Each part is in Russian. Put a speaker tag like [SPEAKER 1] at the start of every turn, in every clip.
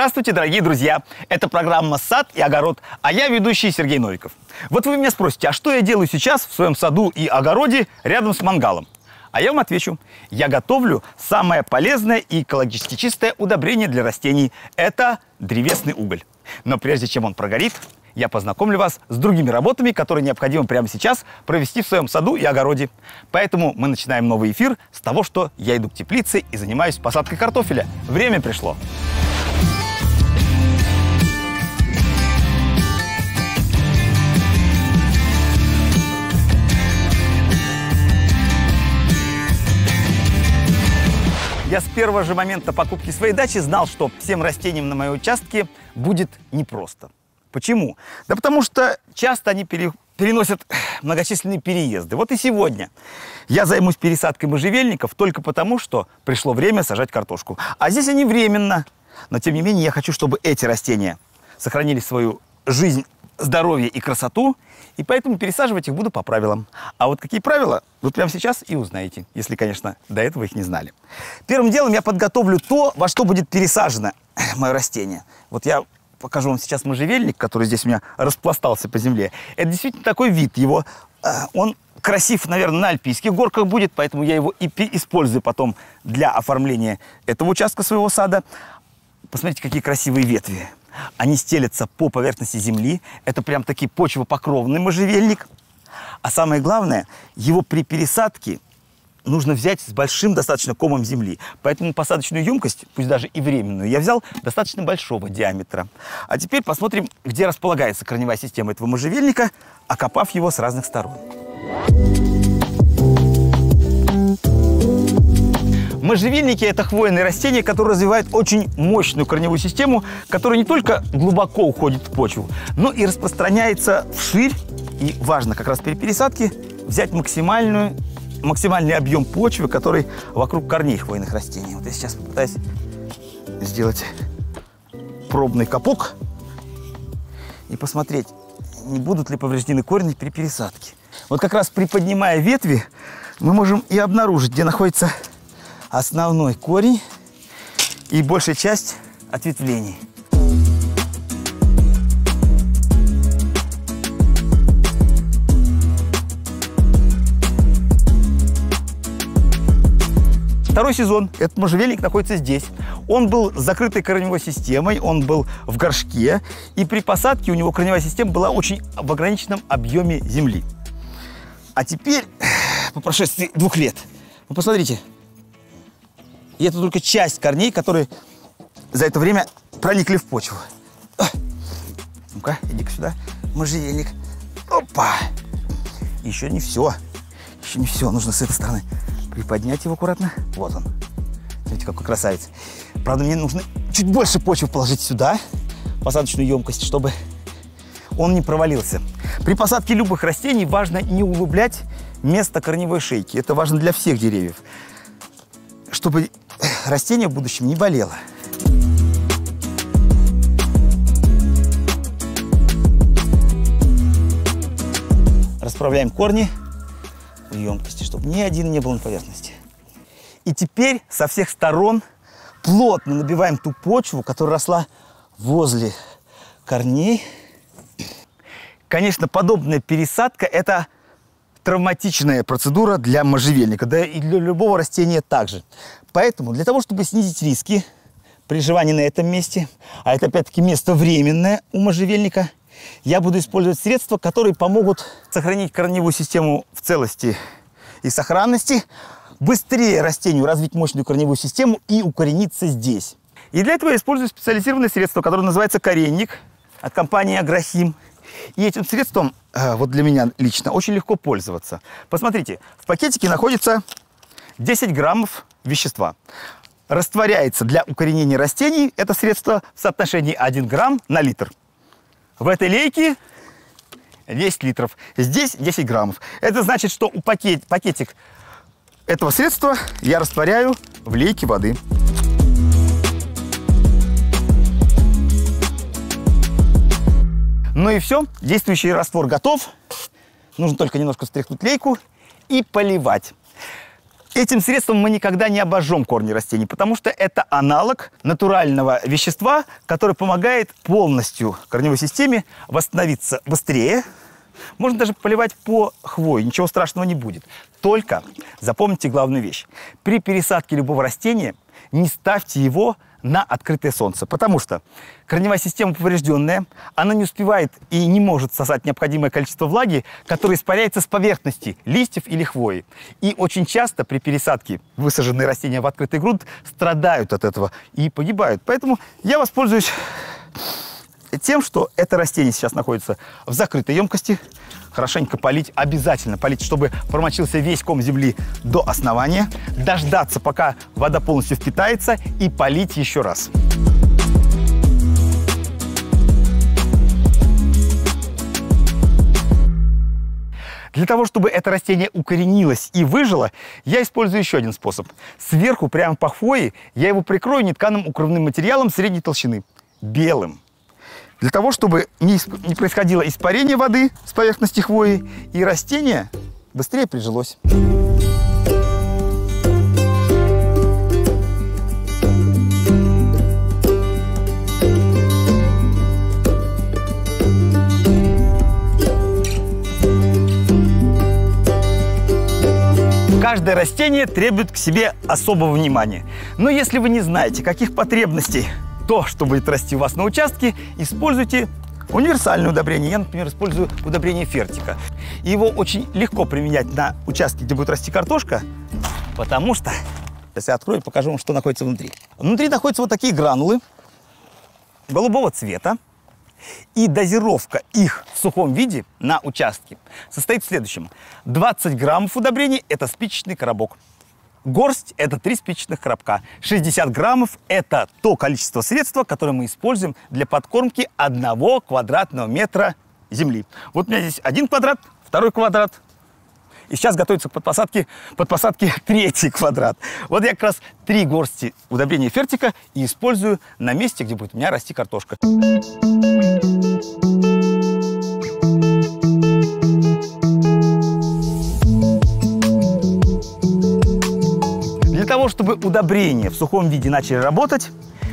[SPEAKER 1] Здравствуйте, дорогие друзья! Это программа «Сад и огород», а я ведущий Сергей Новиков. Вот вы меня спросите, а что я делаю сейчас в своем саду и огороде рядом с мангалом? А я вам отвечу. Я готовлю самое полезное и экологически чистое удобрение для растений. Это древесный уголь. Но прежде чем он прогорит, я познакомлю вас с другими работами, которые необходимо прямо сейчас провести в своем саду и огороде. Поэтому мы начинаем новый эфир с того, что я иду к теплице и занимаюсь посадкой картофеля. Время пришло. Я с первого же момента покупки своей дачи знал, что всем растениям на моем участке будет непросто. Почему? Да потому что часто они пере, переносят многочисленные переезды. Вот и сегодня я займусь пересадкой можжевельников только потому, что пришло время сажать картошку. А здесь они временно. Но тем не менее я хочу, чтобы эти растения сохранили свою жизнь здоровье и красоту, и поэтому пересаживать их буду по правилам. А вот какие правила, вы прямо сейчас и узнаете, если, конечно, до этого их не знали. Первым делом я подготовлю то, во что будет пересажено мое растение. Вот я покажу вам сейчас можжевельник, который здесь у меня распластался по земле. Это действительно такой вид его. Э, он красив, наверное, на альпийских горках будет, поэтому я его и использую потом для оформления этого участка своего сада. Посмотрите, какие красивые ветви. Они стелятся по поверхности земли. Это прям таки почвопокровный можжевельник. А самое главное, его при пересадке нужно взять с большим достаточно комом земли. Поэтому посадочную емкость, пусть даже и временную, я взял достаточно большого диаметра. А теперь посмотрим, где располагается корневая система этого можжевельника, окопав его с разных сторон. Можжевельники – это хвойные растения, которые развивают очень мощную корневую систему, которая не только глубоко уходит в почву, но и распространяется вширь. И важно как раз при пересадке взять максимальную, максимальный объем почвы, который вокруг корней хвойных растений. Вот я сейчас попытаюсь сделать пробный капок и посмотреть, не будут ли повреждены корни при пересадке. Вот как раз приподнимая ветви, мы можем и обнаружить, где находится основной корень и большая часть ответвлений. Второй сезон. Этот можжевельник находится здесь. Он был с закрытой корневой системой, он был в горшке. И при посадке у него корневая система была очень в ограниченном объеме земли. А теперь, по прошествии двух лет, вы посмотрите, и это только часть корней, которые за это время проникли в почву. Ну-ка, иди-ка сюда, можжевельник. Опа! Еще не все. Еще не все. Нужно с этой стороны приподнять его аккуратно. Вот он. Смотрите, какой красавец. Правда, мне нужно чуть больше почвы положить сюда, посадочную емкость, чтобы он не провалился. При посадке любых растений важно не углублять место корневой шейки. Это важно для всех деревьев. Чтобы растение в будущем не болело. Расправляем корни в емкости, чтобы ни один не был на поверхности. И теперь со всех сторон плотно набиваем ту почву, которая росла возле корней. Конечно, подобная пересадка – это травматичная процедура для можжевельника, да и для любого растения также. Поэтому для того, чтобы снизить риски приживания на этом месте, а это опять-таки место временное у можжевельника, я буду использовать средства, которые помогут сохранить корневую систему в целости и сохранности, быстрее растению развить мощную корневую систему и укорениться здесь. И для этого я использую специализированное средство, которое называется коренник от компании Агрохим. И этим средством, э, вот для меня лично, очень легко пользоваться. Посмотрите, в пакетике находится 10 граммов вещества. Растворяется для укоренения растений это средство в соотношении 1 грамм на литр. В этой лейке 10 литров. Здесь 10 граммов. Это значит, что у пакет, пакетик этого средства я растворяю в лейке воды. Ну и все, действующий раствор готов. Нужно только немножко встряхнуть лейку и поливать. Этим средством мы никогда не обожжем корни растений, потому что это аналог натурального вещества, который помогает полностью корневой системе восстановиться быстрее. Можно даже поливать по хвое, ничего страшного не будет. Только запомните главную вещь. При пересадке любого растения не ставьте его на открытое солнце, потому что корневая система поврежденная, она не успевает и не может сосать необходимое количество влаги, которое испаряется с поверхности листьев или хвои. И очень часто при пересадке высаженные растения в открытый грунт страдают от этого и погибают. Поэтому я воспользуюсь тем, что это растение сейчас находится в закрытой емкости, хорошенько полить, обязательно полить, чтобы промочился весь ком земли до основания, дождаться, пока вода полностью впитается, и полить еще раз. Для того, чтобы это растение укоренилось и выжило, я использую еще один способ. Сверху, прямо по хвое, я его прикрою нетканым укрывным материалом средней толщины, белым. Для того, чтобы не, не происходило испарение воды с поверхности хвои, и растение быстрее прижилось. Каждое растение требует к себе особого внимания. Но если вы не знаете, каких потребностей то, что будет расти у вас на участке, используйте универсальное удобрение. Я, например, использую удобрение фертика. Его очень легко применять на участке, где будет расти картошка, потому что... Сейчас я открою и покажу вам, что находится внутри. Внутри находятся вот такие гранулы голубого цвета. И дозировка их в сухом виде на участке состоит в следующем. 20 граммов удобрений – это спичечный коробок. Горсть – это три спичечных коробка. 60 граммов – это то количество средства, которое мы используем для подкормки одного квадратного метра земли. Вот у меня здесь один квадрат, второй квадрат, и сейчас готовится к подпосадке, под посадке третий квадрат. Вот я как раз три горсти удобрения фертика и использую на месте, где будет у меня расти картошка. Того, чтобы удобрения в сухом виде начали работать,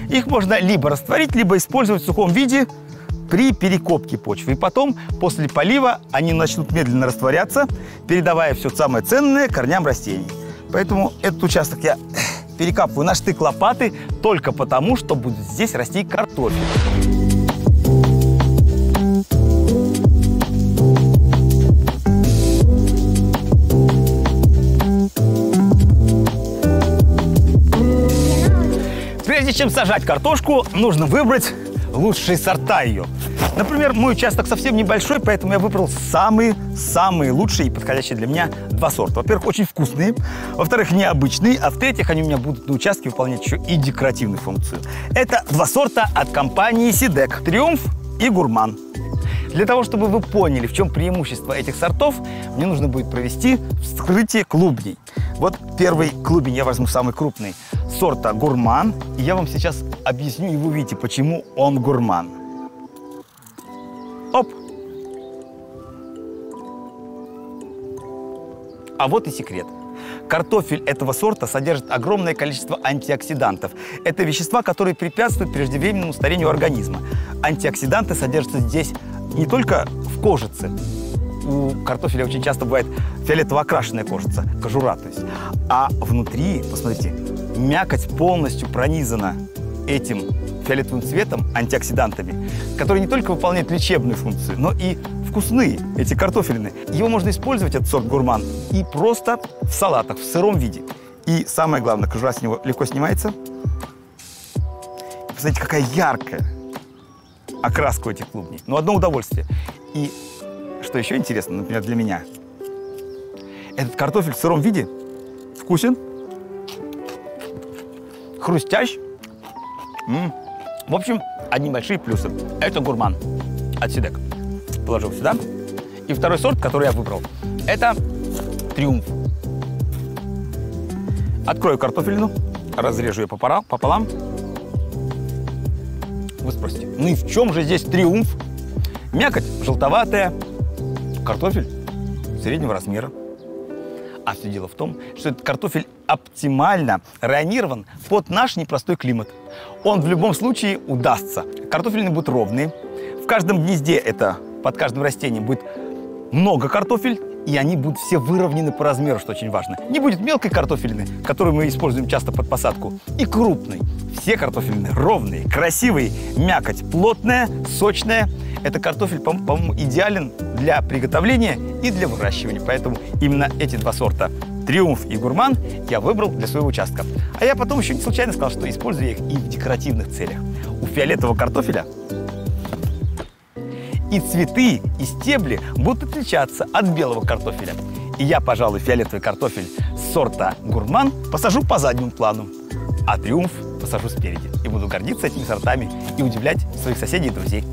[SPEAKER 1] их можно либо растворить, либо использовать в сухом виде при перекопке почвы. И потом, после полива, они начнут медленно растворяться, передавая все самое ценное корням растений. Поэтому этот участок я перекапываю на штык лопаты только потому, что будет здесь расти картофель. Прежде чем сажать картошку, нужно выбрать лучшие сорта ее. Например, мой участок совсем небольшой, поэтому я выбрал самые-самые лучшие и подходящие для меня два сорта. Во-первых, очень вкусные, во-вторых, необычные, а в-третьих, они у меня будут на участке выполнять еще и декоративную функцию. Это два сорта от компании Сидек – Триумф и Гурман. Для того, чтобы вы поняли, в чем преимущество этих сортов, мне нужно будет провести вскрытие клубней. Вот первый клубень я возьму самый крупный, сорта гурман. И я вам сейчас объясню, и вы увидите, почему он гурман. Оп! А вот и секрет. Картофель этого сорта содержит огромное количество антиоксидантов. Это вещества, которые препятствуют преждевременному старению организма. Антиоксиданты содержатся здесь не только в кожице, у картофеля очень часто бывает фиолетово окрашенная кожица, кожура, то есть. А внутри, посмотрите, мякоть полностью пронизана этим фиолетовым цветом, антиоксидантами, которые не только выполняют лечебную функцию, но и вкусные, эти картофельные. Его можно использовать, этот сорт гурман, и просто в салатах, в сыром виде. И самое главное, кожура с него легко снимается. Посмотрите, какая яркая окраска у этих клубней. Но одно удовольствие. И что еще интересно, например, для меня, этот картофель в сыром виде вкусен, хрустящ. М -м. В общем, одни большие плюсы. Это гурман от Сидек. Положил сюда. И второй сорт, который я выбрал, это Триумф. Открою картофелину, разрежу ее пополам. Ну и в чем же здесь Триумф? Мякоть желтоватая, картофель среднего размера. А все дело в том, что этот картофель оптимально районирован под наш непростой климат. Он в любом случае удастся. Картофельные будут ровные. В каждом гнезде это под каждым растением будет много картофель, и они будут все выровнены по размеру, что очень важно. Не будет мелкой картофелины, которую мы используем часто под посадку, и крупной. Все картофелины ровные, красивые, мякоть плотная, сочная. Это картофель, по- по-моему, идеален для приготовления и для выращивания. Поэтому именно эти два сорта Триумф и Гурман я выбрал для своего участка. А я потом еще не случайно сказал, что использую их и в декоративных целях. У фиолетового картофеля и цветы, и стебли будут отличаться от белого картофеля. И я, пожалуй, фиолетовый картофель сорта гурман посажу по заднему плану, а триумф посажу спереди. И буду гордиться этими сортами и удивлять своих соседей и друзей.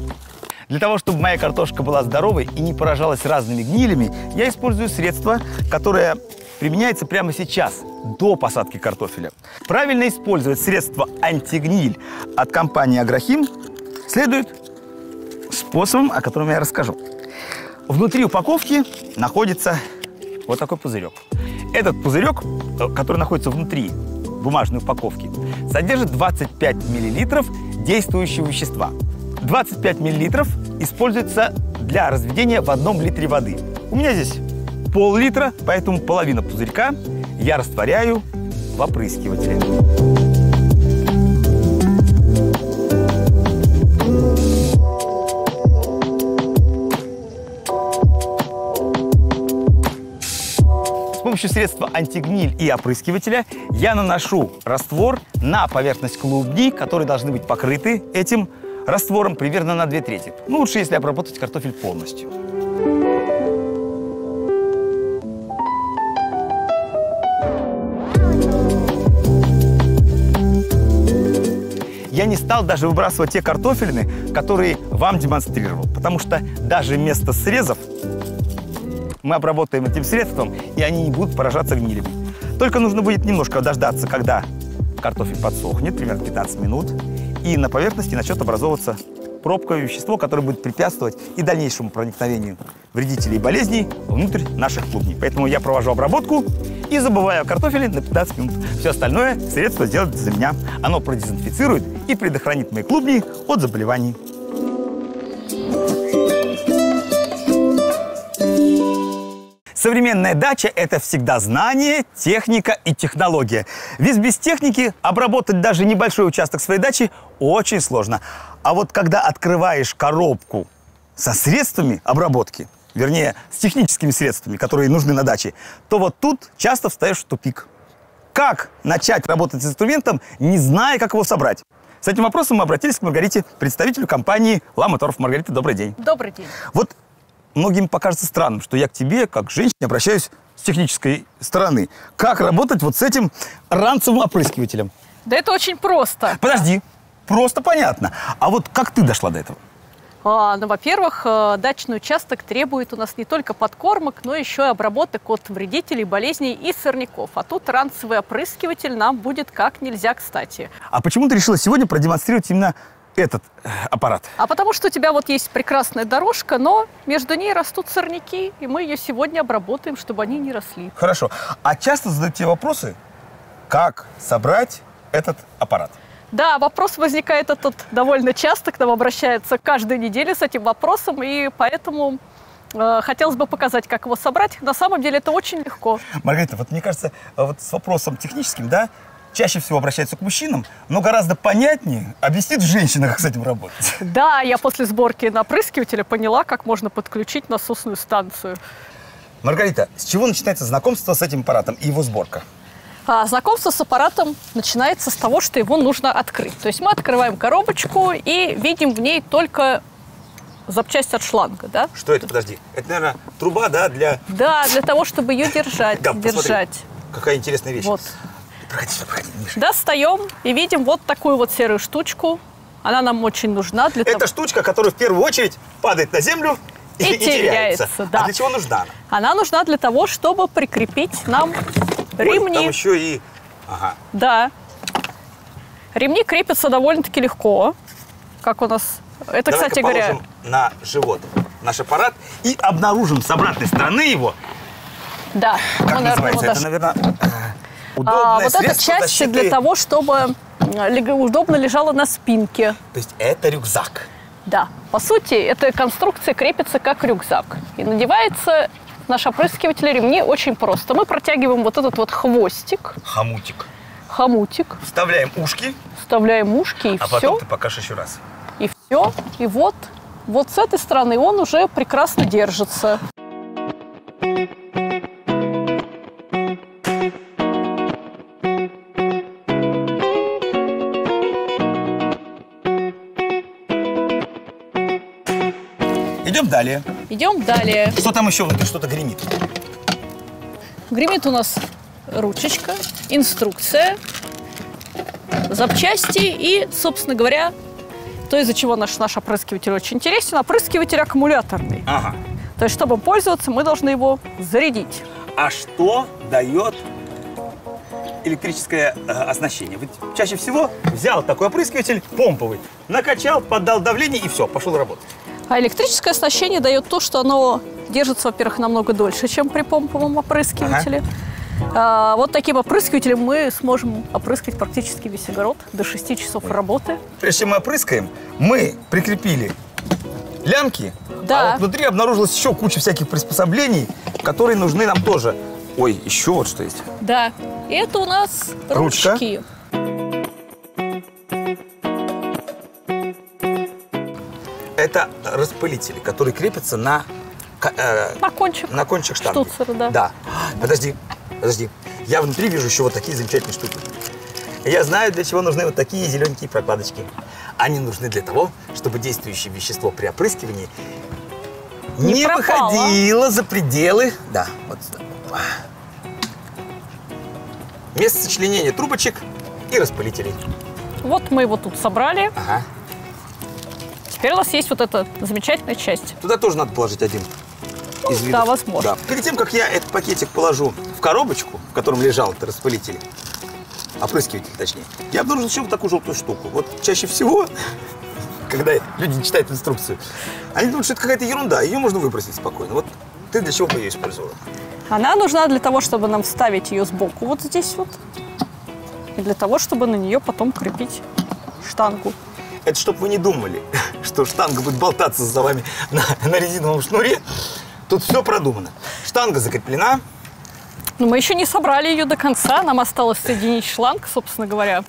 [SPEAKER 1] Для того, чтобы моя картошка была здоровой и не поражалась разными гнилями, я использую средство, которое применяется прямо сейчас, до посадки картофеля. Правильно использовать средство антигниль от компании Агрохим следует способом, о котором я расскажу. Внутри упаковки находится вот такой пузырек. Этот пузырек, э, который находится внутри бумажной упаковки, содержит 25 миллилитров действующего вещества. 25 миллилитров используется для разведения в одном литре воды. У меня здесь пол-литра, поэтому половина пузырька я растворяю в опрыскивателе. Помощью средства антигниль и опрыскивателя я наношу раствор на поверхность клубней, которые должны быть покрыты этим раствором примерно на две трети. Ну, лучше, если обработать картофель полностью. Я не стал даже выбрасывать те картофелины, которые вам демонстрировал, потому что даже вместо срезов мы обработаем этим средством, и они не будут поражаться гнилями. Только нужно будет немножко дождаться, когда картофель подсохнет, примерно 15 минут, и на поверхности начнет образовываться пробковое вещество, которое будет препятствовать и дальнейшему проникновению вредителей и болезней внутрь наших клубней. Поэтому я провожу обработку и забываю о картофеле на 15 минут. Все остальное средство сделает за меня. Оно продезинфицирует и предохранит мои клубни от заболеваний. Современная дача – это всегда знание, техника и технология. Ведь без техники обработать даже небольшой участок своей дачи очень сложно. А вот когда открываешь коробку со средствами обработки, вернее, с техническими средствами, которые нужны на даче, то вот тут часто встаешь в тупик. Как начать работать с инструментом, не зная, как его собрать? С этим вопросом мы обратились к Маргарите, представителю компании «Ламоторов». Маргарита, добрый день.
[SPEAKER 2] Добрый день.
[SPEAKER 1] Вот многим покажется странным, что я к тебе, как к женщине, обращаюсь с технической стороны. Как работать вот с этим ранцевым опрыскивателем?
[SPEAKER 2] Да это очень просто.
[SPEAKER 1] Подожди, просто понятно. А вот как ты дошла до этого?
[SPEAKER 2] А, ну, во-первых, э, дачный участок требует у нас не только подкормок, но еще и обработок от вредителей, болезней и сорняков. А тут ранцевый опрыскиватель нам будет как нельзя кстати.
[SPEAKER 1] А почему ты решила сегодня продемонстрировать именно этот э, аппарат?
[SPEAKER 2] А потому что у тебя вот есть прекрасная дорожка, но между ней растут сорняки, и мы ее сегодня обработаем, чтобы они не росли.
[SPEAKER 1] Хорошо. А часто задают тебе вопросы, как собрать этот аппарат?
[SPEAKER 2] Да, вопрос возникает этот довольно часто, к нам обращаются каждую неделю с этим вопросом, и поэтому э, хотелось бы показать, как его собрать. На самом деле это очень легко.
[SPEAKER 1] Маргарита, вот мне кажется, э, вот с вопросом техническим, да, чаще всего обращаются к мужчинам, но гораздо понятнее объяснить женщина, как с этим работать.
[SPEAKER 2] Да, я после сборки напрыскивателя поняла, как можно подключить насосную станцию.
[SPEAKER 1] Маргарита, с чего начинается знакомство с этим аппаратом и его сборка?
[SPEAKER 2] А знакомство с аппаратом начинается с того, что его нужно открыть. То есть мы открываем коробочку и видим в ней только запчасть от шланга, да?
[SPEAKER 1] Что это? Подожди. Это, наверное, труба, да, для...
[SPEAKER 2] Да, для того, чтобы ее держать.
[SPEAKER 1] Да, посмотри.
[SPEAKER 2] держать.
[SPEAKER 1] Какая интересная вещь.
[SPEAKER 2] Вот.
[SPEAKER 1] Проходи сюда, проходи, Миша.
[SPEAKER 2] Достаем и видим вот такую вот серую штучку. Она нам очень нужна для того.
[SPEAKER 1] Это штучка, которая в первую очередь падает на землю и,
[SPEAKER 2] И теряется, да.
[SPEAKER 1] А для чего нужна она?
[SPEAKER 2] Она нужна для того, чтобы прикрепить нам
[SPEAKER 1] Ой,
[SPEAKER 2] ремни.
[SPEAKER 1] там еще и... Ага.
[SPEAKER 2] Да. Ремни крепятся довольно-таки легко, как у нас. Это,
[SPEAKER 1] Давай-ка
[SPEAKER 2] кстати говоря,
[SPEAKER 1] на живот наш аппарат и обнаружим с обратной стороны его.
[SPEAKER 2] да.
[SPEAKER 1] Как
[SPEAKER 2] мы, наверное,
[SPEAKER 1] называется?
[SPEAKER 2] его
[SPEAKER 1] Это,
[SPEAKER 2] даже-
[SPEAKER 1] наверное, Удобное
[SPEAKER 2] А вот эта часть
[SPEAKER 1] защиты.
[SPEAKER 2] для того, чтобы лег- удобно лежала на спинке.
[SPEAKER 1] То есть это рюкзак.
[SPEAKER 2] Да, по сути, эта конструкция крепится как рюкзак. И надевается наш опрыскиватель ремни очень просто. Мы протягиваем вот этот вот хвостик,
[SPEAKER 1] Хомутик.
[SPEAKER 2] хомутик,
[SPEAKER 1] Вставляем ушки,
[SPEAKER 2] вставляем ушки и
[SPEAKER 1] а
[SPEAKER 2] все.
[SPEAKER 1] потом ты покажешь еще раз.
[SPEAKER 2] И все. И вот, вот с этой стороны он уже прекрасно держится.
[SPEAKER 1] Идем далее.
[SPEAKER 2] Идем далее.
[SPEAKER 1] Что там еще внутри? Что-то гремит.
[SPEAKER 2] Гремит у нас ручечка, инструкция, запчасти и, собственно говоря, то, из-за чего наш, наш опрыскиватель очень интересен, опрыскиватель аккумуляторный.
[SPEAKER 1] Ага.
[SPEAKER 2] То есть, чтобы пользоваться, мы должны его зарядить.
[SPEAKER 1] А что дает электрическое э, оснащение? Ведь чаще всего взял такой опрыскиватель помповый, накачал, поддал давление и все, пошел работать.
[SPEAKER 2] А электрическое оснащение дает то, что оно держится, во-первых, намного дольше, чем при помповом опрыскивателе. А, вот таким опрыскивателем мы сможем опрыскать практически весь огород до 6 часов работы.
[SPEAKER 1] Прежде чем мы опрыскаем, мы прикрепили лямки,
[SPEAKER 2] Да.
[SPEAKER 1] а вот внутри обнаружилась еще куча всяких приспособлений, которые нужны нам тоже. Ой, еще вот что есть.
[SPEAKER 2] Да, это у нас
[SPEAKER 1] Ручка.
[SPEAKER 2] ручки.
[SPEAKER 1] Это распылители, которые крепятся на, э,
[SPEAKER 2] На кончик.
[SPEAKER 1] на кончик штанги.
[SPEAKER 2] Штуцера, да.
[SPEAKER 1] Да. Подожди, подожди. Я внутри вижу еще вот такие замечательные штуки. Я знаю, для чего нужны вот такие зелененькие прокладочки. Они нужны для того, чтобы действующее вещество при опрыскивании
[SPEAKER 2] Не
[SPEAKER 1] не,
[SPEAKER 2] пропало.
[SPEAKER 1] выходило за пределы. Да, вот сюда. Место сочленения трубочек и распылителей.
[SPEAKER 2] Вот мы его тут собрали.
[SPEAKER 1] Ага.
[SPEAKER 2] Теперь у нас есть вот эта замечательная часть.
[SPEAKER 1] Туда тоже надо положить один из
[SPEAKER 2] да,
[SPEAKER 1] видов.
[SPEAKER 2] возможно.
[SPEAKER 1] Да. Перед тем, как я этот пакетик положу в коробочку, в котором лежал этот распылитель, опрыскиватель точнее, я обнаружил еще вот такую желтую штуку. Вот чаще всего, когда люди читают инструкцию, они думают, что это какая-то ерунда, ее можно выбросить спокойно. Вот ты для чего бы ее использовала?
[SPEAKER 2] Она нужна для того, чтобы нам вставить ее сбоку вот здесь вот. И для того, чтобы на нее потом крепить штангу.
[SPEAKER 1] Это чтобы вы не думали, что штанга будет болтаться за вами на, на резиновом шнуре. Тут все продумано. Штанга закреплена.
[SPEAKER 2] Но мы еще не собрали ее до конца. Нам осталось соединить шланг, собственно говоря.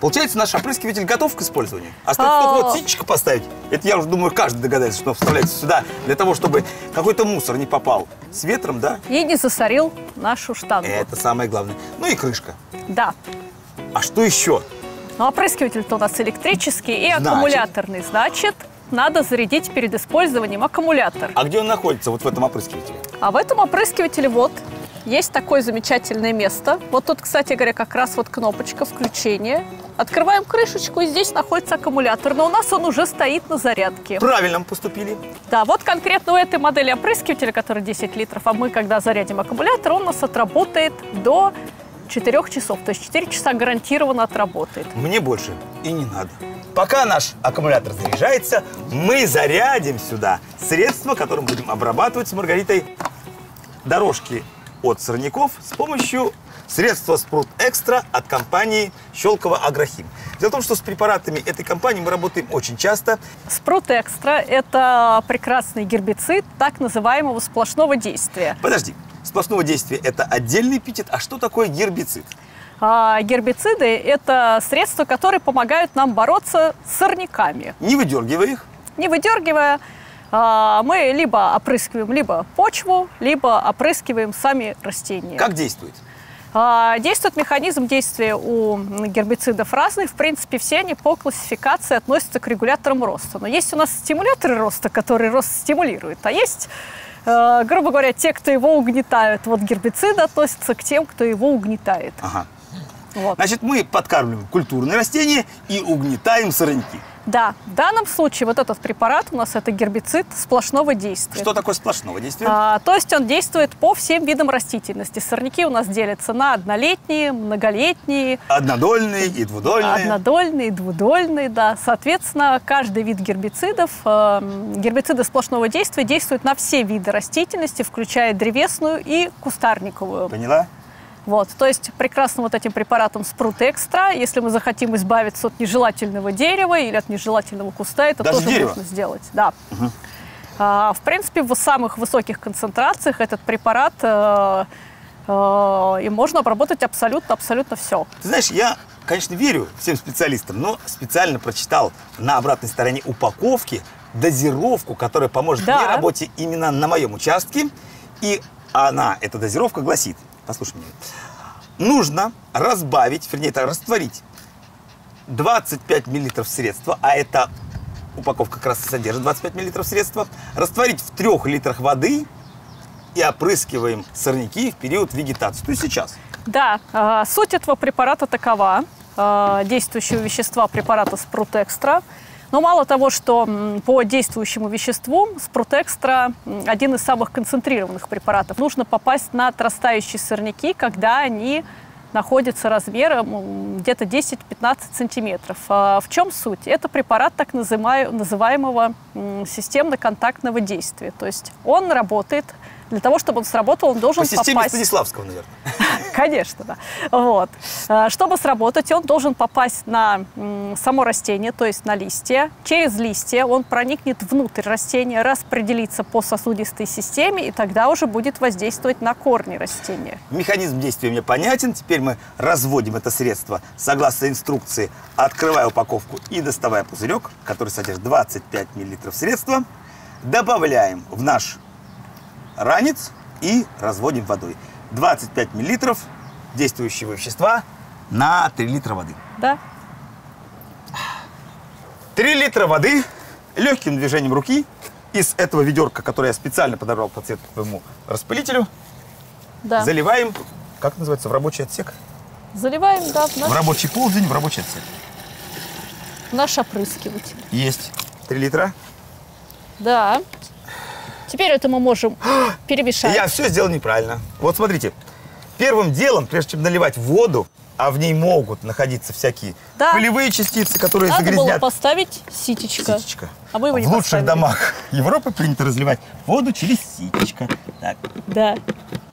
[SPEAKER 1] Получается, наш опрыскиватель готов к использованию? Осталось
[SPEAKER 2] А.
[SPEAKER 1] только вот ситечко поставить. Это я уже думаю, каждый догадается, что вставляется сюда для того, чтобы какой-то мусор не попал с ветром, да?
[SPEAKER 2] И не засорил нашу штангу.
[SPEAKER 1] Это самое главное. Ну и крышка.
[SPEAKER 2] Да.
[SPEAKER 1] А что еще?
[SPEAKER 2] Но опрыскиватель-то у нас электрический и
[SPEAKER 1] Значит?
[SPEAKER 2] аккумуляторный. Значит, надо зарядить перед использованием аккумулятор.
[SPEAKER 1] А где он находится, вот в этом опрыскивателе?
[SPEAKER 2] А в этом опрыскивателе вот есть такое замечательное место. Вот тут, кстати говоря, как раз вот кнопочка включения. Открываем крышечку, и здесь находится аккумулятор. Но у нас он уже стоит на зарядке.
[SPEAKER 1] Правильно поступили.
[SPEAKER 2] Да, вот конкретно у этой модели опрыскивателя, который 10 литров, а мы, когда зарядим аккумулятор, он у нас отработает до 4 часов. То есть 4 часа гарантированно отработает.
[SPEAKER 1] Мне больше и не надо. Пока наш аккумулятор заряжается, мы зарядим сюда средство, которым будем обрабатывать с Маргаритой дорожки от сорняков с помощью средства Спрут Экстра от компании Щелково Агрохим. Дело в том, что с препаратами этой компании мы работаем очень часто.
[SPEAKER 2] Спрут Экстра – это прекрасный гербицид так называемого сплошного действия.
[SPEAKER 1] Подожди, сплошного действия это отдельный эпитет. А что такое гербицид?
[SPEAKER 2] А гербициды – это средства, которые помогают нам бороться с сорняками.
[SPEAKER 1] Не выдергивай их.
[SPEAKER 2] Не выдергивая, а, мы либо опрыскиваем либо почву, либо опрыскиваем сами растения.
[SPEAKER 1] Как действует?
[SPEAKER 2] А, Действует механизм действия у гербицидов разный. В принципе, все они по классификации относятся к регуляторам роста. Но есть у нас стимуляторы роста, которые рост стимулируют, а есть, э, грубо говоря, те, кто его угнетают. Вот гербициды относятся к тем, кто его угнетает.
[SPEAKER 1] Ага.
[SPEAKER 2] Вот.
[SPEAKER 1] Значит, мы подкармливаем культурные растения и угнетаем сорняки.
[SPEAKER 2] Да, в данном случае вот этот препарат у нас это гербицид сплошного действия.
[SPEAKER 1] Что такое сплошного действия?
[SPEAKER 2] А, то есть он действует по всем видам растительности. Сорняки у нас делятся на однолетние, многолетние,
[SPEAKER 1] Однодольные и двудольные.
[SPEAKER 2] однодольные, двудольные, да. Соответственно, каждый вид гербицидов, э, гербициды сплошного действия действуют на все виды растительности, включая древесную и кустарниковую.
[SPEAKER 1] Поняла?
[SPEAKER 2] Вот, то есть прекрасным вот этим препаратом Спрут Экстра, если мы захотим избавиться от нежелательного дерева или от нежелательного куста, это
[SPEAKER 1] Даже
[SPEAKER 2] тоже
[SPEAKER 1] дерева?
[SPEAKER 2] можно сделать. Да. А, в принципе, в самых высоких концентрациях этот препарат э, э, и можно обработать абсолютно, абсолютно все.
[SPEAKER 1] Ты знаешь, я, конечно, верю всем специалистам, но специально прочитал на обратной стороне упаковки дозировку, которая поможет
[SPEAKER 2] Да.
[SPEAKER 1] мне работе именно на моем участке. И она, эта дозировка гласит, послушай меня, нужно разбавить, вернее, это растворить 25 миллилитров средства, а это упаковка как раз и содержит 25 миллилитров средства, растворить в 3 литрах воды и опрыскиваем сорняки в период вегетации, то есть сейчас.
[SPEAKER 2] Да, э, суть этого препарата такова. Э, действующего вещества препарата Спрут Экстра. Но мало того, что по действующему веществу Спрут Экстра м, один из самых концентрированных препаратов. Нужно попасть на отрастающие сорняки, когда они находятся размером где-то 10-15 сантиметров. А В чем суть? Это препарат так называемого, системно-контактного действия. То есть он работает для того, чтобы он сработал, он должен
[SPEAKER 1] По системе
[SPEAKER 2] попасть...
[SPEAKER 1] Станиславского, наверное.
[SPEAKER 2] Конечно, да. Вот. Э, Чтобы сработать, он должен попасть на само растение, то есть на листья. Через листья он проникнет внутрь растения, распределится по сосудистой системе, и тогда уже будет воздействовать на корни растения.
[SPEAKER 1] Механизм действия мне понятен. Теперь мы разводим это средство согласно инструкции, открывая упаковку и доставая пузырек, который содержит 25 миллилитров средства. Добавляем в наш ранец и разводим водой. 25 миллилитров действующего вещества на 3 литра воды.
[SPEAKER 2] Да?
[SPEAKER 1] 3 литра воды легким движением руки из этого ведерка, которое я специально подобрал по цвету к твоему распылителю,
[SPEAKER 2] Да.
[SPEAKER 1] заливаем, как называется, в рабочий отсек?
[SPEAKER 2] Заливаем, да, в наш,
[SPEAKER 1] В рабочий полдень, в рабочий отсек.
[SPEAKER 2] наш опрыскиватель.
[SPEAKER 1] Есть. 3 литра.
[SPEAKER 2] Да. Теперь это мы можем перемешать.
[SPEAKER 1] Я все сделал неправильно. Вот смотрите. Первым делом, прежде чем наливать воду, а в ней могут находиться всякие
[SPEAKER 2] Да.
[SPEAKER 1] пылевые частицы, которые
[SPEAKER 2] Надо было
[SPEAKER 1] загрязнят
[SPEAKER 2] поставить ситечко.
[SPEAKER 1] ситечко.
[SPEAKER 2] А мы его не
[SPEAKER 1] В лучших
[SPEAKER 2] поставили.
[SPEAKER 1] домах Европы принято разливать воду через ситечко. Так.
[SPEAKER 2] Да.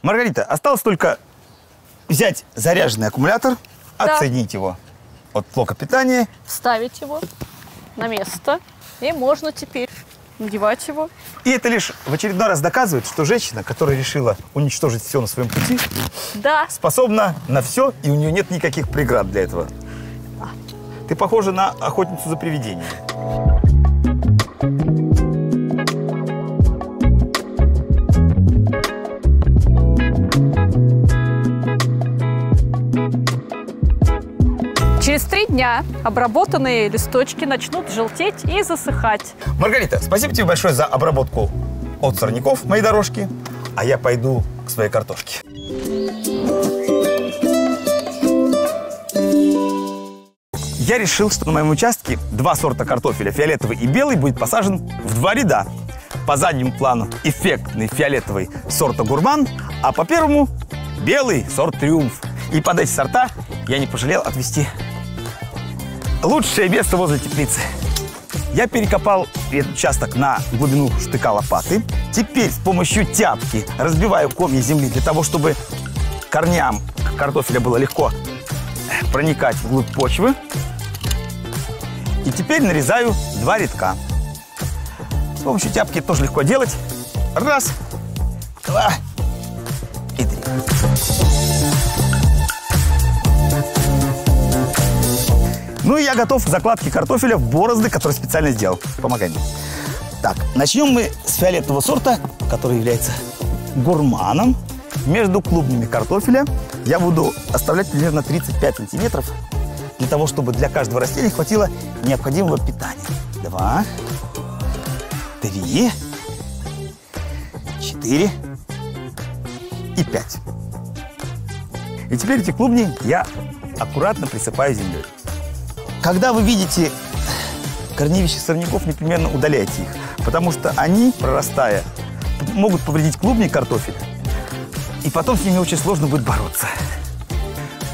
[SPEAKER 1] Маргарита, осталось только взять заряженный аккумулятор,
[SPEAKER 2] Да.
[SPEAKER 1] отсоединить его от блока питания.
[SPEAKER 2] Вставить его на место. И можно теперь надевать его.
[SPEAKER 1] И это лишь в очередной раз доказывает, что женщина, которая решила уничтожить все на своем пути,
[SPEAKER 2] Да.
[SPEAKER 1] способна на все, и у нее нет никаких преград для этого. Ты похожа на охотницу за привидениями.
[SPEAKER 2] Через три дня обработанные листочки начнут желтеть и засыхать.
[SPEAKER 1] Маргарита, спасибо тебе большое за обработку от сорняков моей дорожки, а я пойду к своей картошке. Я решил, что на моем участке два сорта картофеля, фиолетовый и белый, будет посажен в два ряда. По заднему плану эффектный фиолетовый сорта гурман, а по первому белый сорт триумф. И под эти сорта я не пожалел отвести лучшее место возле теплицы. Я перекопал этот участок на глубину штыка лопаты. Теперь с помощью тяпки разбиваю комья земли для того, чтобы корням картофеля было легко проникать вглубь почвы. И теперь нарезаю два рядка. С помощью тяпки тоже легко делать. Раз, два и три. Ну и я готов к закладке картофеля в борозды, которые специально сделал. Помогай мне. Так, начнем мы с фиолетового сорта, который является гурманом. Между клубнями картофеля я буду оставлять примерно 35 сантиметров для того, чтобы для каждого растения хватило необходимого питания. Два, три, четыре и пять. И теперь эти клубни я аккуратно присыпаю землей. Когда вы видите корневища сорняков непременно удаляйте их, потому что они, прорастая, могут повредить клубни картофель, и потом с ними очень сложно будет бороться.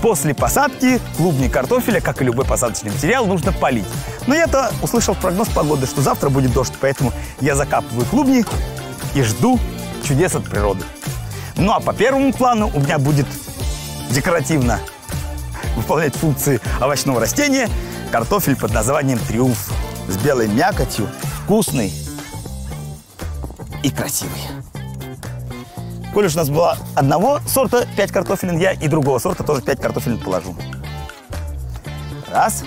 [SPEAKER 1] После посадки клубни картофеля, как и любой посадочный материал, нужно полить. Но я-то услышал прогноз погоды, что завтра будет дождь, поэтому я закапываю клубни и жду чудес от природы. Ну а по первому плану у меня будет декоративно выполнять функции овощного растения картофель под названием «Триумф» с белой мякотью, вкусный и красивый. Коль уж у нас было одного сорта 5 картофелин, я и другого сорта тоже 5 картофелин положу. Раз.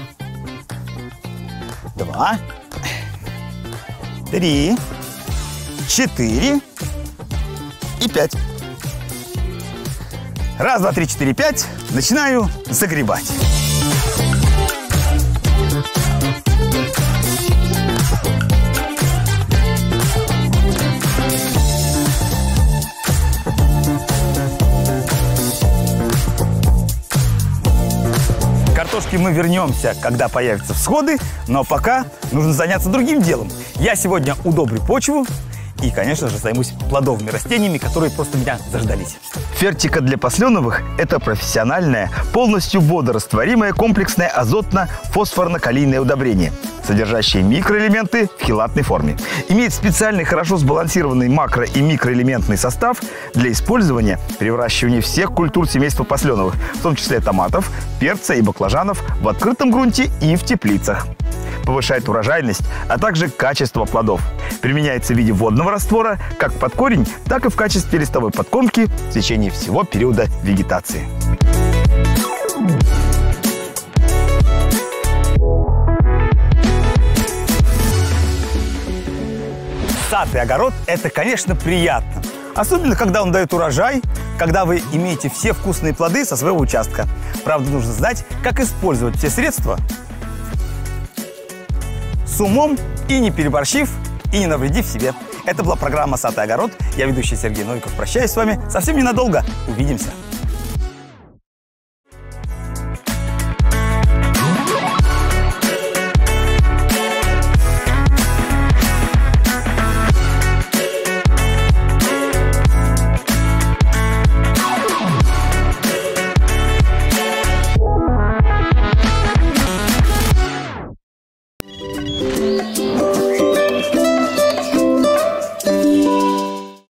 [SPEAKER 1] Два. Три. Четыре. И пять. Раз, два, три, четыре, пять. Начинаю загребать. Картошки мы вернемся, когда появятся всходы, но пока нужно заняться другим делом. Я сегодня удобрю почву, и, конечно же, займусь плодовыми растениями, которые просто меня заждались. Фертика для посленовых – это профессиональное, полностью водорастворимое комплексное азотно-фосфорно-калийное удобрение, содержащее микроэлементы в хилатной форме. Имеет специальный, хорошо сбалансированный макро- и микроэлементный состав для использования при выращивании всех культур семейства посленовых, в том числе томатов, перца и баклажанов в открытом грунте и в теплицах повышает урожайность, а также качество плодов. Применяется в виде водного раствора как под корень, так и в качестве листовой подкормки в течение всего периода вегетации. Сад и огород – это, конечно, приятно. Особенно, когда он дает урожай, когда вы имеете все вкусные плоды со своего участка. Правда, нужно знать, как использовать все средства, с умом и не переборщив, и не навредив себе. Это была программа «Сад и огород». Я ведущий Сергей Новиков. Прощаюсь с вами совсем ненадолго. Увидимся.